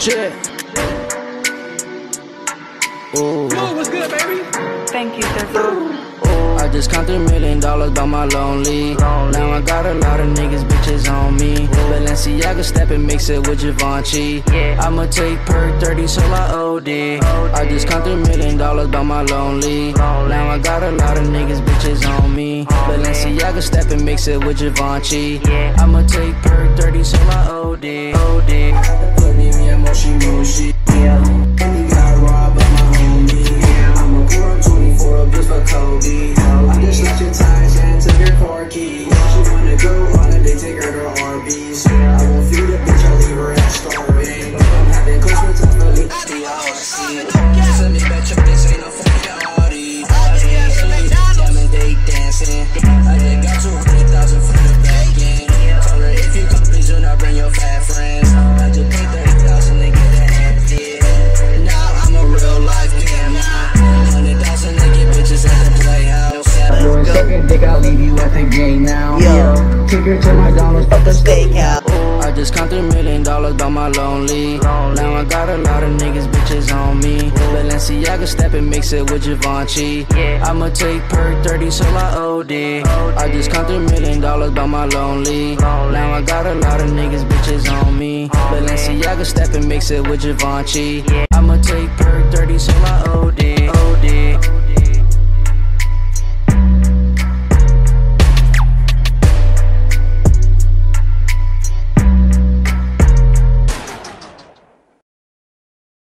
shit. Ooh. Yo, what's good, baby? Thank you, sir. I just counted a million dollars by my lonely. Now I got a lot of niggas, bitches on me. Balenciaga step and mix it with Givenchy. I'ma take Perc 30 so I OD. I just counted a million dollars by my lonely. Now I got a lot of niggas, bitches on me. Oh, Balenciaga step and mix it with Givenchy. I'ma take date. I just got 200,000 from the back end. Told her if you come, please do not bring your fat friends. I just paid 30,000 to get that empty. Now I'm a real life pimp. 100,000 to get bitches at the playhouse. Doing second dick, I'll leave you at the gate now. Yo. Take her to McDonald's, fuck The steakhouse. I just counted a million dollars by my lonely. Now I got a lot of niggas, bitches on me. Balenciaga step and mix it with Givenchy. I'ma take Perc 30 so I OD. I just count a million dollars by my lonely. Now I got a lot of niggas, bitches on me. Balenciaga step and mix it with Givenchy. I'ma take Perc 30 so I.